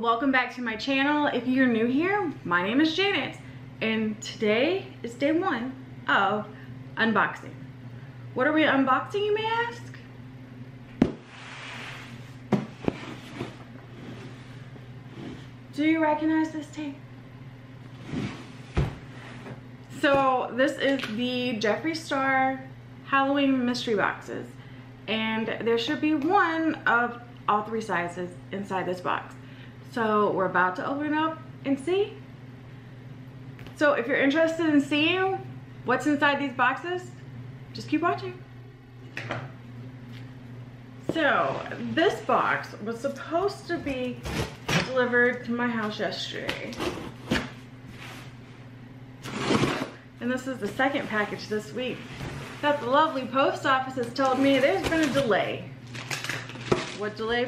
welcome back to my channel. If you're new here, my name is Janet and today is day one of unboxing. What are we unboxing you may ask? Do you recognize this tape? So this is the Jeffree Star Halloween mystery boxes and there should be one of all three sizes inside this box. So we're about to open up and see. So if you're interested in seeing what's inside these boxes, just keep watching. So this box was supposed to be delivered to my house yesterday. And this is the second package this week that the lovely post office has told me there's been a delay. What delay?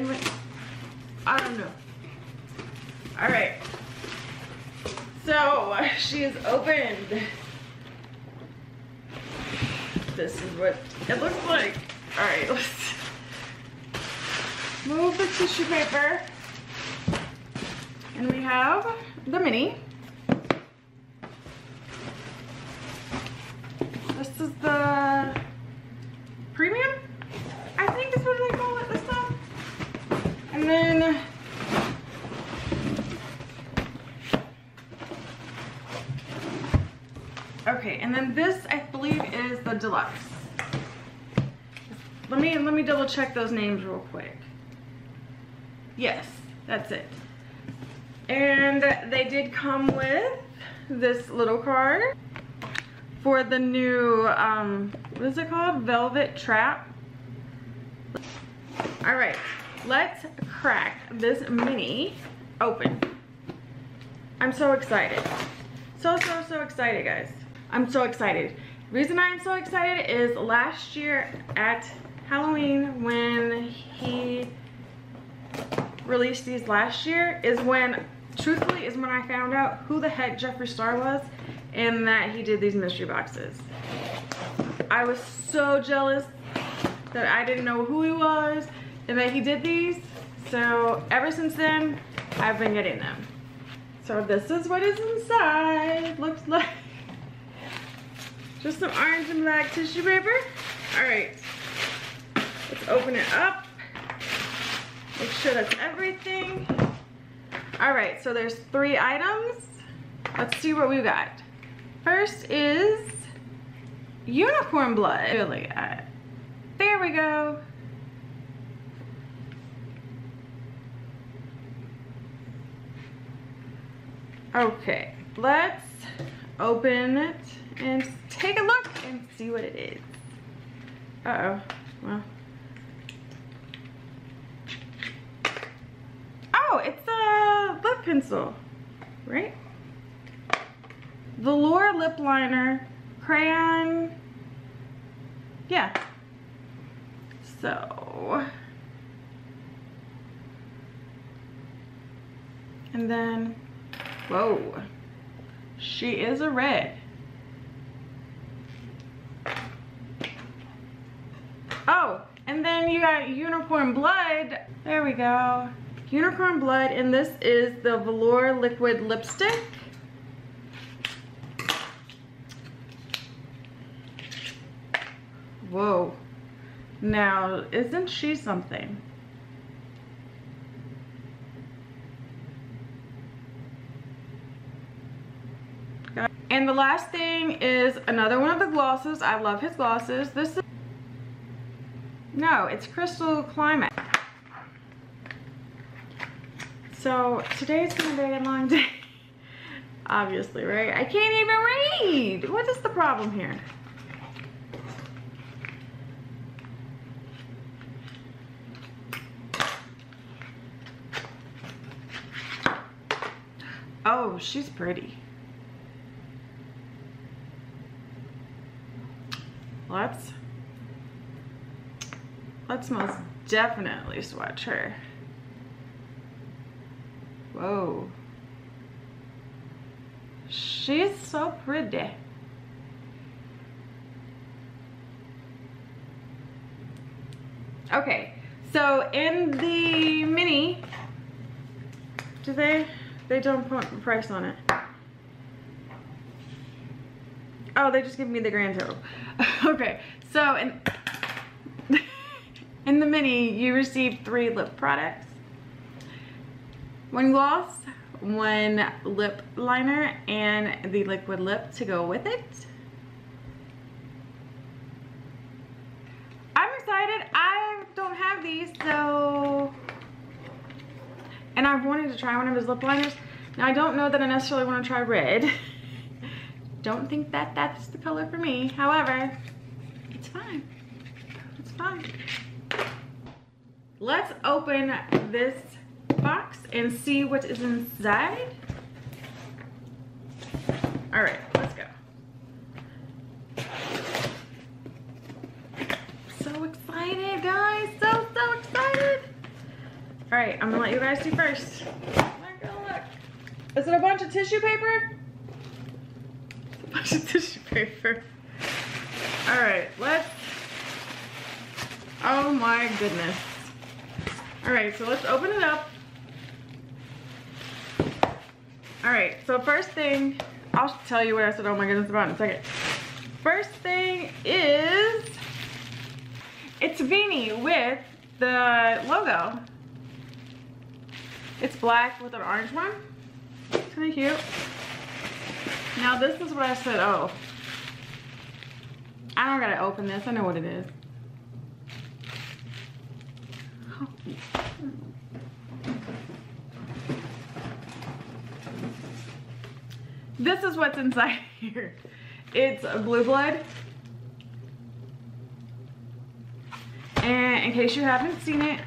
I don't know. All right. So she is opened. This is what it looks like. All right, let's move the tissue paper. And we have the mini. This is the premium, I think is what they call it this time. And then Okay, and then this I believe is the deluxe. Let me let me double check those names real quick. Yes, that's it. And they did come with this little card for the new um what is it called? Velvet Trap. All right, let's crack this mini open. I'm so excited. So, so, so excited, guys. I'm so excited. Reason I'm so excited is last year at Halloween when he released these last year is when, truthfully, is when I found out who the heck Jeffree Star was and that he did these mystery boxes. I was so jealous that I didn't know who he was and that he did these. So ever since then, I've been getting them. So this is what is inside. Looks like just some orange and black tissue paper. All right, let's open it up. Make sure that's everything. All right, so there's three items. Let's see what we got. First is unicorn blood. Really, there we go. Okay, let's open it and take a look and see what it is. Uh-oh, well. Oh, it's a lip pencil, right? Velour lip liner, crayon, yeah. So, and then, whoa, she is a red. Oh, and then you got unicorn blood. There we go. Unicorn blood, and this is the Velour liquid lipstick. Whoa. Now, isn't she something? And the last thing is another one of the glosses. I love his glosses. This is, no, it's Crystal Climate. So today's gonna be a long day. Obviously, right? I can't even read. What is the problem here? Oh, she's pretty. Let's, most definitely swatch her. Whoa. She's so pretty. Okay, so in the mini, Do they? They don't put a price on it. Oh, they just give me the grand total. okay, so in, in the mini, you receive three lip products. One gloss, one lip liner, and the liquid lip to go with it. I'm excited. I don't have these, so... And I've wanted to try one of his lip liners. Now, I don't know that I necessarily want to try red. don't think that that's the color for me. However, it's fine. It's fine. Let's open this box and see what is inside. All right, let's go. So excited, guys. So, so excited. All right, I'm gonna let you guys do first. Look. Is it a bunch of tissue paper? a bunch of tissue paper. All right, let's, oh my goodness. All right, so let's open it up. All right, so first thing, I'll tell you what I said, oh my goodness, about in a second. First thing is, it's beanie with the logo. It's black with an orange one. It's kind of cute. Now this is what I said, oh. I don't gotta open this, I know what it is. This is what's inside here. It's a blue blood. And in case you haven't seen it,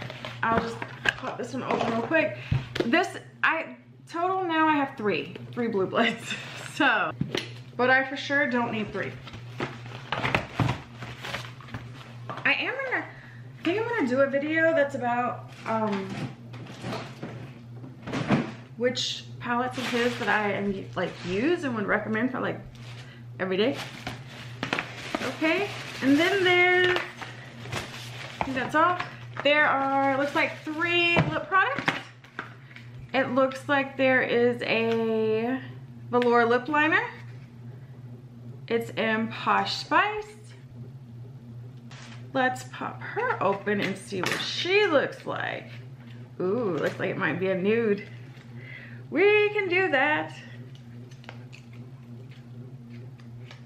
I'll just pop this one open real quick. This, I, total now I have three, three blue bloods. So, but I for sure don't need three. I am gonna, I think I'm gonna do a video that's about, um, which palettes of his that I am like use and would recommend for like every day. Okay, and then there's, I think that's all. There are, looks like three lip products. It looks like there is a velour lip liner. It's in Posh Spice. Let's pop her open and see what she looks like. Ooh, looks like it might be a nude. We can do that.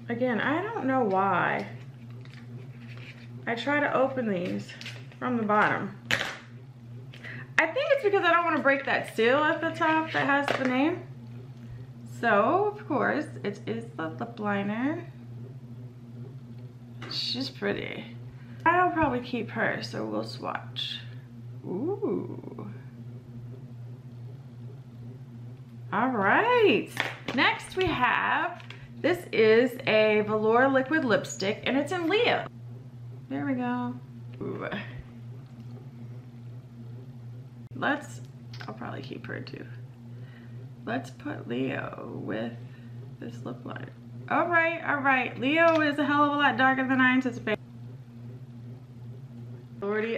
Again, I don't know why. I try to open these from the bottom. I think it's because I don't want to break that seal at the top that has the name. So, of course, it is the lip liner. She's pretty. I'll probably keep her, so we'll swatch. Ooh. All right. Next we have, this is a velour liquid lipstick and it's in Leo. There we go. Ooh. Let's, I'll probably keep her too. Let's put Leo with this lip liner. All right, all right. Leo is a hell of a lot darker than I anticipated.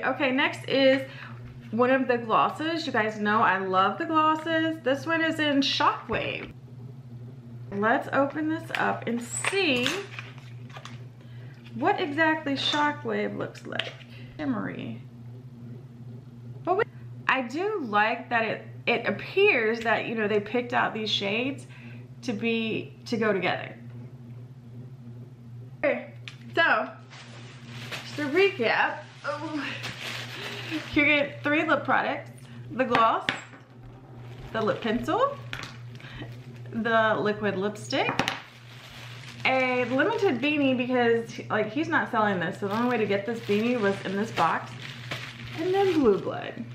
Okay, next is one of the glosses. You guys know I love the glosses. This one is in Shockwave. Let's open this up and see what exactly Shockwave looks like. Shimmery. But I do like that it, it appears that, you know, they picked out these shades to be, to go together. Okay, so, just to recap, oh, you get three lip products, the gloss, the lip pencil, the liquid lipstick, a limited beanie because like he's not selling this. So the only way to get this beanie was in this box. And then blue blood.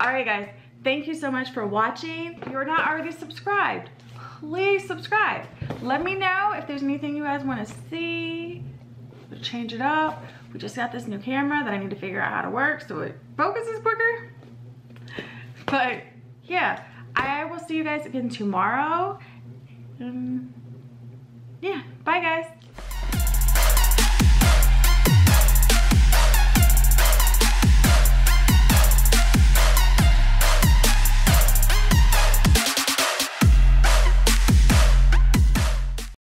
All right guys, thank you so much for watching. If you're not already subscribed, please subscribe. Let me know if there's anything you guys wanna see change it up. We just got this new camera that I need to figure out how to work so it focuses quicker. But yeah, I will see you guys again tomorrow. Um, yeah, bye guys.